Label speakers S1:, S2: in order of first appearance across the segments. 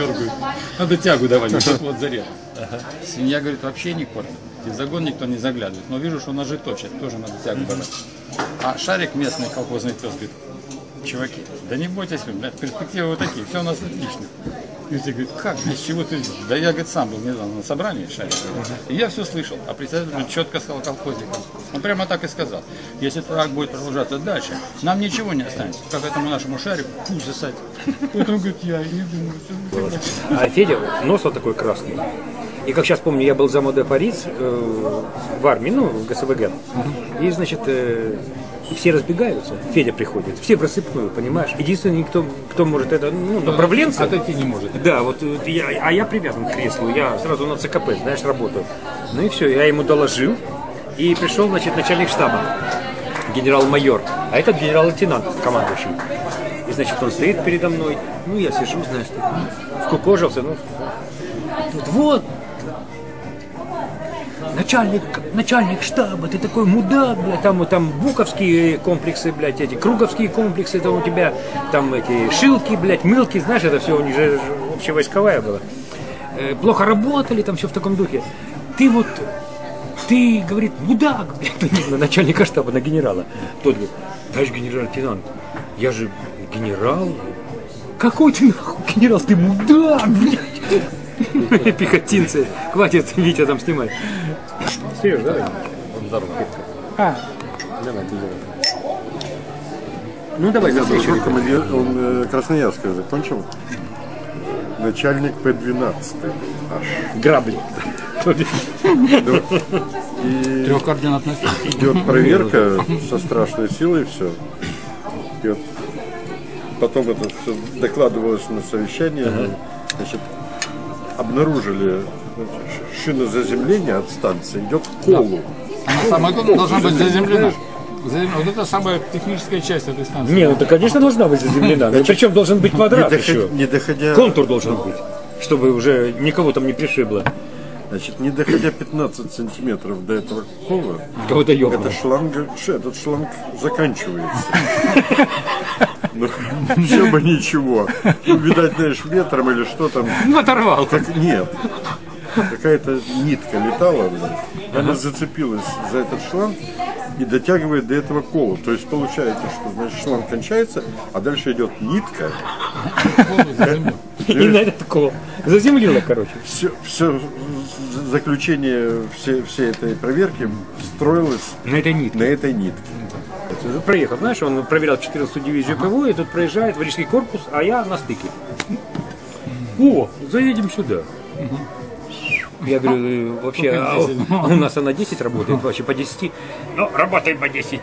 S1: дергают. Надо тягу давать, вот, вот заряд. Свинья, говорит, вообще не кормит. И в загон никто не заглядывает. Но вижу, что ножи точат, тоже надо тягу давать. А шарик местный колхозный пес говорит, чуваки, да не бойтесь вы, блядь, перспективы вот такие, все у нас отлично. И все говорит, как, из чего ты? Да я, говорит, сам был недавно на собрании шарик. И я все слышал, а председатель говорит, четко сказал колхозникам. Он прямо так и сказал. Если так будет продолжаться дальше, нам ничего не останется, как этому нашему шарику пусть засадить. Поэтому, говорит, я и не думаю.
S2: А Федя, нос вот такой красный. И как сейчас помню, я был за моде Париж э, в армии, ну, в ГСВГ. И, значит, э, все разбегаются, Федя приходит, все в рассыпную, понимаешь? Единственный, кто, кто может это, ну, направленцы.
S1: Отойти не может.
S2: Да, вот э, я, а я привязан к креслу, я сразу на ЦКП, знаешь, работаю. Ну и все, я ему доложил, и пришел, значит, начальник штаба, генерал-майор, а этот генерал-лейтенант, командующий. И, значит, он стоит передо мной, ну, я сижу, знаешь, ну, вкукожился, ну, тут вот, начальник, начальник штаба, ты такой мудак, блядь, там, там буковские комплексы, блядь, эти круговские комплексы, там у тебя, там эти шилки, блядь, мылки, знаешь, это все у них же общевойсковая была. Э, Плохо работали, там все в таком духе. Ты вот, ты, говорит, мудак, блядь, на начальника штаба, на генерала. Тот говорит, товарищ генерал-лейтенант, я же генерал. Какой ты нахуй генерал, ты мудак, блядь. Пехотинцы. Хватит Витя там снимать. Сереж, давай. А. Давай, ты давай. Ну давай за встречу.
S3: Он, командир, он э, Красноярское закончил. Начальник П-12 аж.
S2: Грабли.
S1: Трехкоординатная
S3: идет проверка со страшной силой, все. И вот потом это все докладывалось на совещании. Значит, обнаружили шинозаземление от станции, идет к колу.
S1: Она самая главная должна быть заземлена. Зазем- Вот это самая техническая часть этой станции.
S2: Не, ну то, конечно, должна быть заземлена. Но причем должен быть
S3: Не,
S2: квадрат
S3: доходя,
S2: еще.
S3: не доходя,
S2: Контур должен быть, чтобы уже никого там не пришибло.
S3: Значит, не доходя 15 сантиметров до этого кола,
S2: Кого-то
S3: это шланг, ш- этот шланг заканчивается. Ну, все бы ничего. Ну, видать, знаешь, ветром или что там.
S2: Ну, оторвал.
S3: Как, нет. Какая-то нитка летала, блин. она зацепилась за этот шланг и дотягивает до этого кола. То есть получается, что значит шланг кончается, а дальше идет нитка.
S2: И на этот кол. Заземлило, короче.
S3: Все, все заключение всей, всей этой проверки строилось
S2: На этой нитке.
S3: на этой нитке.
S2: Проехал, знаешь, он проверял 14-ю дивизию ПВО, и тут проезжает в Рижский корпус, а я на стыке. О, заедем сюда. Я говорю, э, вообще, а у у нас она 10 работает, вообще по 10. Ну, работаем по 10.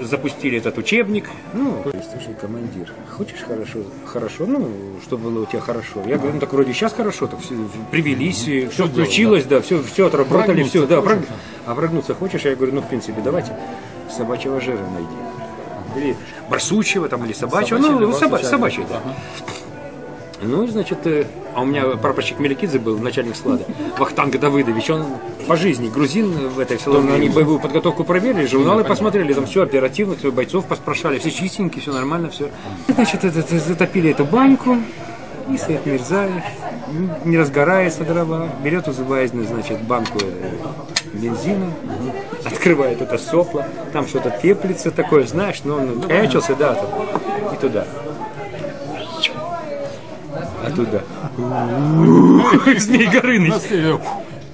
S2: Запустили этот учебник. Ну, слушай, командир, хочешь хорошо, хорошо, ну, чтобы было у тебя хорошо. Я говорю, ну так вроде сейчас хорошо, так все привелись, все включилось, да, все, все отработали,
S1: Прогнуться
S2: все, да, прог- а прогнуться хочешь? Я говорю, ну, в принципе, давайте собачьего жира найди. Или барсучьего там, или собачьего,
S1: Собачий
S2: ну,
S1: или
S2: соба-
S1: барсучий,
S2: собачий, да. Ну, значит, э, а у меня прапорщик Меликидзе был, начальник склада, Вахтанг Давыдович, он по жизни грузин в этой все они боевую подготовку проверили, журналы посмотрели, там все оперативно, все бойцов поспрашали, все чистенькие, все нормально, все. Значит, это, это, затопили эту баньку, и Свет Мирзаев, м, не разгорается дрова, берет узываезный, значит, банку э, бензина, открывает это сопло, там что-то теплится такое, знаешь, но он качался, да, там, и туда. Туда. Змей Горыныч.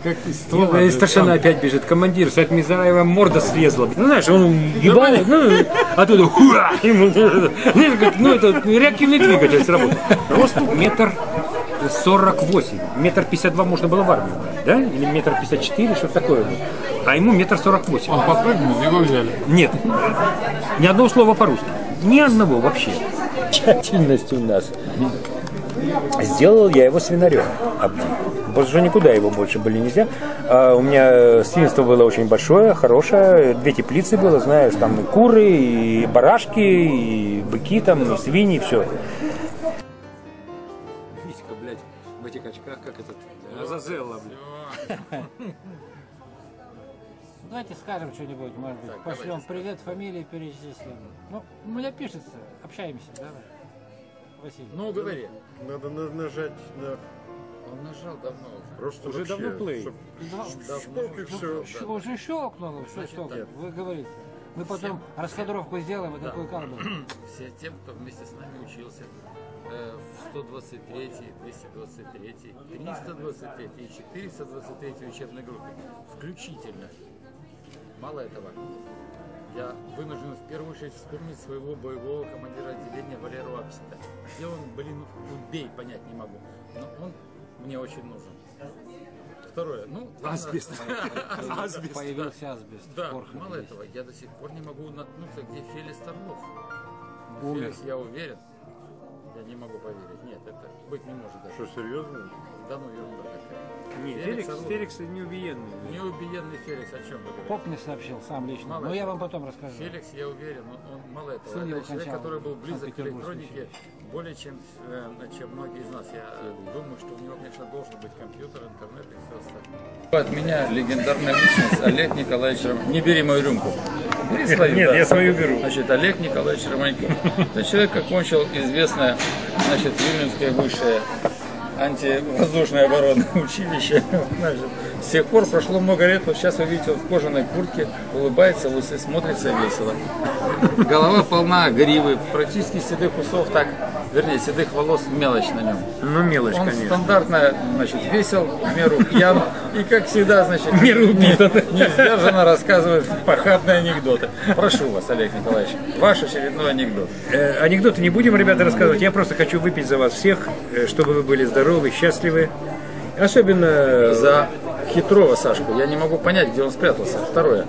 S1: Как из ствола.
S2: И старшина опять бежит. Командир, Свет Мизаева морда срезала. Ну, знаешь, он ебал, ну, оттуда, хуа, ну, как, ну, это реактивный двигатель сработал. Рост метр сорок восемь. Метр пятьдесят два можно было в армию брать, да? Или метр пятьдесят четыре, что-то такое. А ему метр сорок восемь.
S1: Он подпрыгнул, его взяли.
S2: Нет, ни одного слова по-русски. Ни одного вообще. Тщательность у нас. Сделал я его свинарем. Абди. Потому что никуда его больше были нельзя. А у меня свинство было очень большое, хорошее. Две теплицы было, знаешь, там и куры, и барашки, и быки там, и свиньи, все. Витька, блядь, в этих очках, как этот, Азазелла, блядь.
S4: Давайте скажем что-нибудь, может быть. Пошлем привет, фамилии перечислим. Ну, у меня пишется, общаемся, давай. Василий.
S1: Ну, говори.
S3: Надо на- нажать на
S1: Он нажал давно уже.
S3: просто
S2: Уже
S3: вообще,
S2: давно play.
S3: чтоб
S1: Давно
S3: шпок и все.
S4: Щ- Уже щелкнуло, что
S1: Значит,
S4: щелкнуло? Вы говорите. Мы потом раскадровку сделаем, и такой кадр.
S1: Все тем, кто вместе с нами учился э, в 123, 223, 323 и 423 учебной группе, включительно. Мало этого, я вынужден в первую очередь вспомнить своего боевого командира отделения Валеру Апсита. Где он, блин, убей, понять не могу. Но он мне очень нужен. Второе, ну... ладно.
S2: Асбест. Асбест.
S4: Появился асбест.
S1: Да, мало
S4: есть.
S1: этого, я до сих пор не могу наткнуться, где Фелис Орлов.
S4: Умер.
S1: Фелис, я уверен. Я не могу поверить. Нет, это быть не может даже.
S3: Что, серьезно?
S1: Да ну ерунда такая.
S2: Не,
S1: Феликс
S2: Феликс. Феликс неубиенный.
S1: Неубиенный Феликс, о чем вы говорите?
S4: Поп мне сообщил сам лично.
S1: Мало
S4: Но я вам потом расскажу.
S1: Феликс, я уверен, он, он мало этого.
S4: Сын его
S1: это человек, который был близок к электронике более, чем, э, чем многие из нас. Я думаю, что у него, конечно, должен быть компьютер, интернет и все остальное. От меня легендарная личность Олег Николаевич Романьков. Не бери мою рюмку. Бери свою,
S2: Нет,
S1: да.
S2: я свою беру.
S1: Значит, Олег Николаевич Романьков. Это человек окончил известное, значит, Вильнюсское высшее антивоздушное оборонное училище. С тех пор прошло много лет, вот сейчас вы видите, он в кожаной куртке, улыбается, лысый, смотрится весело. Голова полна гривы, практически седых усов, так, вернее, седых волос мелочь на нем.
S2: Ну, мелочь,
S1: Он
S2: конечно.
S1: стандартно, значит, весел, в меру пьян и, как всегда, значит,
S2: меру
S1: не, не сдержанно рассказывает похабные анекдоты. Прошу вас, Олег Николаевич, ваш очередной анекдот.
S2: Э, анекдоты не будем, ребята, рассказывать. Я просто хочу выпить за вас всех, э, чтобы вы были здоровы, счастливы. Особенно
S1: За хитрого Сашку. Я не могу понять, где он спрятался. Второе.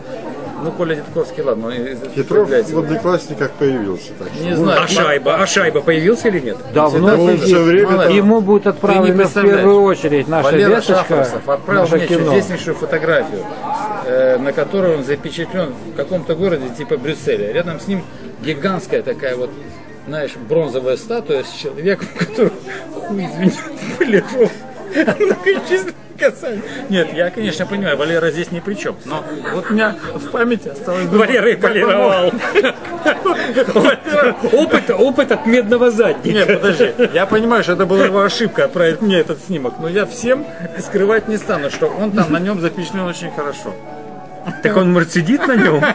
S1: Ну, Коля Дедковский, ладно. он
S3: Хитров в одноклассниках появился. Так что.
S1: Не знаю.
S2: А шайба? А шайба появился или нет?
S4: Давно
S3: Он
S4: сидит.
S3: все время там-
S4: Ему будет
S1: Ты не
S4: отправлено в
S1: представляешь.
S4: первую очередь наша
S1: Валера
S4: весточка,
S1: Шафросов отправил
S4: наше
S1: мне
S4: кино.
S1: чудеснейшую фотографию, э, на которой он запечатлен в каком-то городе типа Брюсселя. Рядом с ним гигантская такая вот, знаешь, бронзовая статуя с человеком, который, хуй, извините, полежал. Многочисленные касания. Нет, я, конечно, понимаю, Валера здесь ни при чем. Но вот у меня в памяти осталось...
S2: Валера и полировал. Опыт, опыт от медного задника.
S1: Нет, подожди. Я понимаю, что это была его ошибка отправить мне этот снимок, но я всем скрывать не стану, что он там на нем запечатлен очень хорошо.
S2: Так он, может, сидит на нем?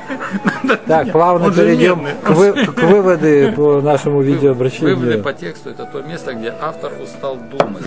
S4: Так, плавно перейдем к, вы- к выводы по нашему
S1: Выводы
S4: видеообращению.
S1: по тексту это то место, где автор устал думать.